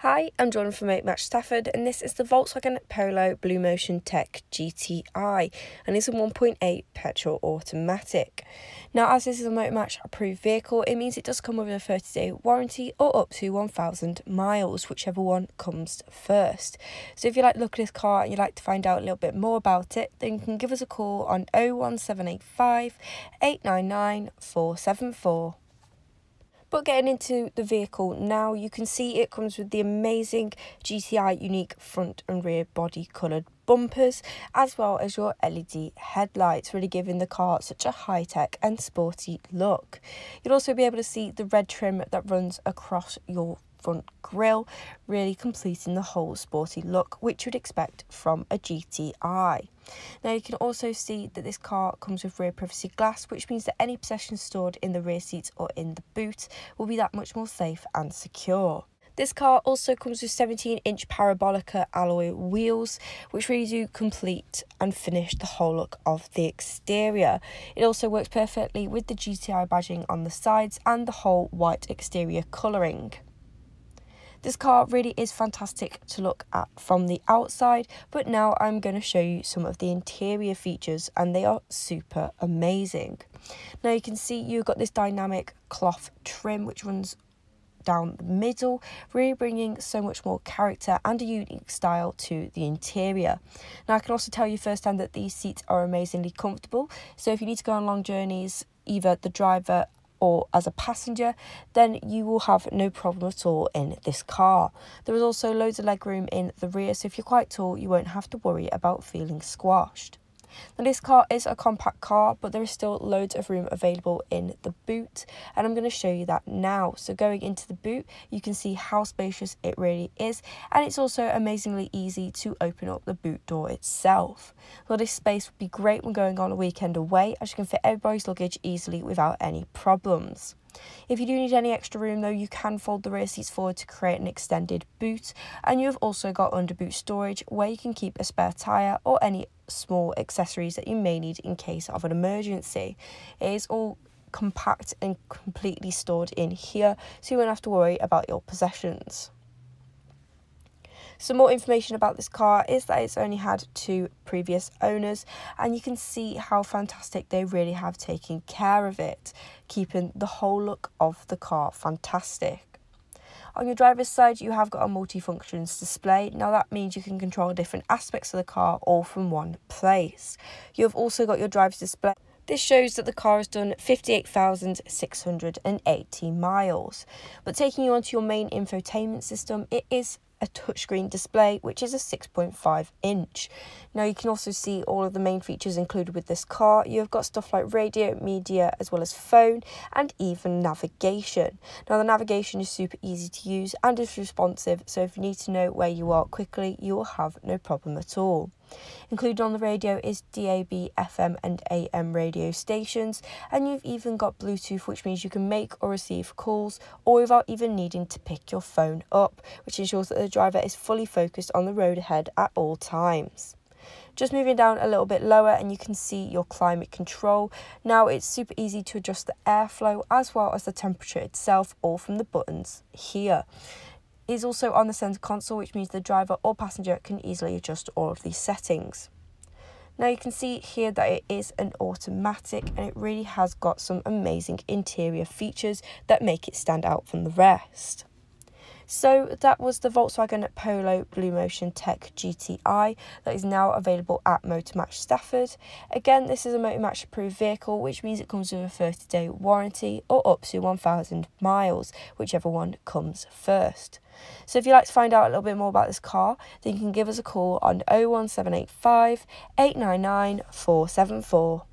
Hi, I'm Jordan from Motor Match Stafford, and this is the Volkswagen Polo BlueMotion Tech GTI, and it's a 1.8 petrol automatic. Now, as this is a Motor Match approved vehicle, it means it does come with a 30 day warranty or up to 1,000 miles, whichever one comes first. So, if you like look at this car and you'd like to find out a little bit more about it, then you can give us a call on 01785 899 474. But getting into the vehicle now, you can see it comes with the amazing GTI unique front and rear body coloured bumpers, as well as your LED headlights, really giving the car such a high tech and sporty look. You'll also be able to see the red trim that runs across your front grille, really completing the whole sporty look which you'd expect from a GTI. Now you can also see that this car comes with rear privacy glass which means that any possessions stored in the rear seats or in the boot will be that much more safe and secure. This car also comes with 17 inch Parabolica alloy wheels, which really do complete and finish the whole look of the exterior. It also works perfectly with the GTI badging on the sides and the whole white exterior colouring. This car really is fantastic to look at from the outside, but now I'm going to show you some of the interior features and they are super amazing. Now you can see you've got this dynamic cloth trim which runs down the middle, really bringing so much more character and a unique style to the interior. Now, I can also tell you firsthand that these seats are amazingly comfortable. So, if you need to go on long journeys, either the driver or as a passenger, then you will have no problem at all in this car. There is also loads of legroom in the rear, so if you're quite tall, you won't have to worry about feeling squashed. Now this car is a compact car, but there is still loads of room available in the boot, and I'm going to show you that now. So going into the boot, you can see how spacious it really is, and it's also amazingly easy to open up the boot door itself. Well, this space would be great when going on a weekend away, as you can fit everybody's luggage easily without any problems. If you do need any extra room though, you can fold the rear seats forward to create an extended boot. And you have also got under boot storage where you can keep a spare tyre or any small accessories that you may need in case of an emergency. It is all compact and completely stored in here so you won't have to worry about your possessions. Some more information about this car is that it's only had two previous owners, and you can see how fantastic they really have taken care of it, keeping the whole look of the car fantastic. On your driver's side, you have got a multi-functions display. Now that means you can control different aspects of the car all from one place. You have also got your driver's display. This shows that the car has done 58,680 miles. But taking you onto your main infotainment system, it is a touchscreen display which is a 6.5 inch. Now you can also see all of the main features included with this car. You've got stuff like radio, media as well as phone and even navigation. Now the navigation is super easy to use and is responsive so if you need to know where you are quickly you will have no problem at all. Included on the radio is DAB, FM, and AM radio stations, and you've even got Bluetooth, which means you can make or receive calls, or without even needing to pick your phone up, which ensures that the driver is fully focused on the road ahead at all times. Just moving down a little bit lower and you can see your climate control. Now it's super easy to adjust the airflow as well as the temperature itself all from the buttons here is also on the center console, which means the driver or passenger can easily adjust all of these settings. Now you can see here that it is an automatic and it really has got some amazing interior features that make it stand out from the rest. So that was the Volkswagen Polo BlueMotion Tech GTI that is now available at Motor Match Stafford. Again, this is a Motor Match approved vehicle, which means it comes with a 30 day warranty or up to 1,000 miles, whichever one comes first. So if you'd like to find out a little bit more about this car, then you can give us a call on 01785 899 474.